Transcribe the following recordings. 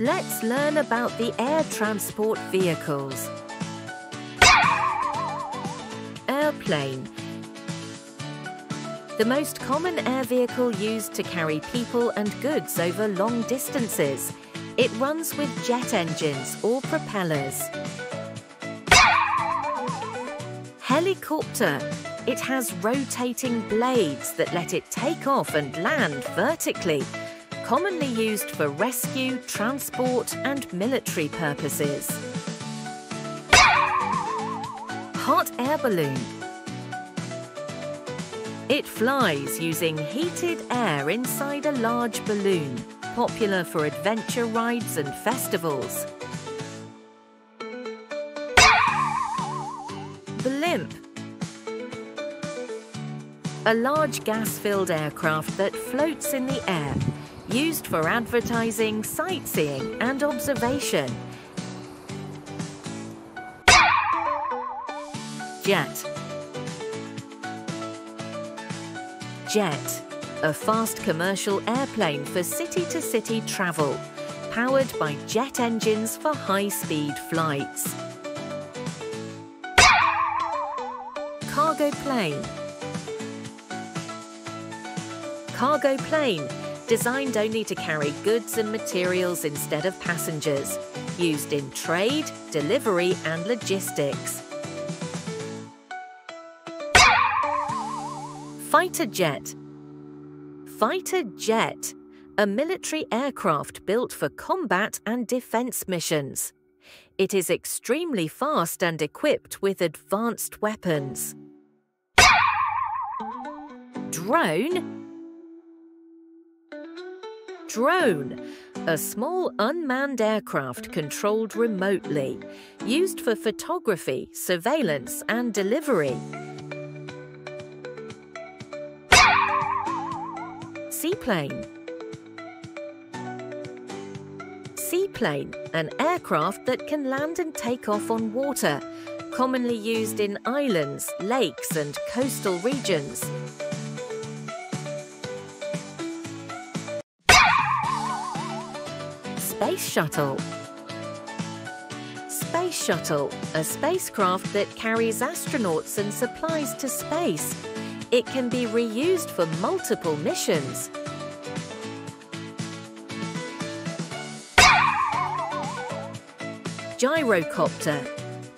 Let's learn about the air transport vehicles. Airplane. The most common air vehicle used to carry people and goods over long distances. It runs with jet engines or propellers. Helicopter. It has rotating blades that let it take off and land vertically commonly used for rescue, transport and military purposes. Hot air balloon. It flies using heated air inside a large balloon, popular for adventure rides and festivals. Blimp a large gas-filled aircraft that floats in the air used for advertising, sightseeing and observation. Jet Jet, a fast commercial airplane for city-to-city -city travel, powered by jet engines for high-speed flights. Cargo plane Cargo plane designed only to carry goods and materials instead of passengers, used in trade, delivery and logistics. Fighter jet Fighter jet, a military aircraft built for combat and defense missions. It is extremely fast and equipped with advanced weapons. Drone drone, a small unmanned aircraft controlled remotely, used for photography, surveillance and delivery. Seaplane Seaplane, an aircraft that can land and take off on water, commonly used in islands, lakes and coastal regions. Space Shuttle. Space Shuttle, a spacecraft that carries astronauts and supplies to space. It can be reused for multiple missions. Gyrocopter,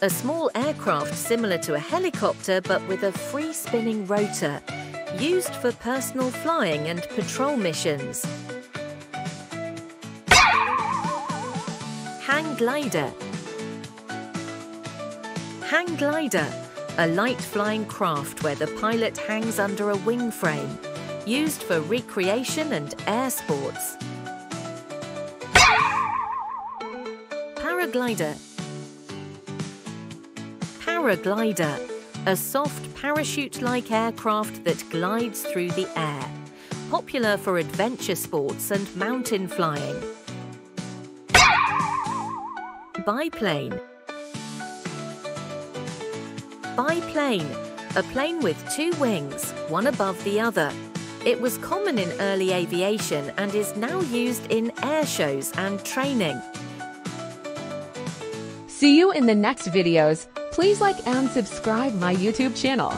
a small aircraft similar to a helicopter but with a free spinning rotor, used for personal flying and patrol missions. Glider. Hang glider, a light flying craft where the pilot hangs under a wing frame, used for recreation and air sports. Paraglider. Paraglider, a soft parachute-like aircraft that glides through the air, popular for adventure sports and mountain flying. Biplane Biplane, a plane with two wings, one above the other. It was common in early aviation and is now used in air shows and training. See you in the next videos. Please like and subscribe my YouTube channel.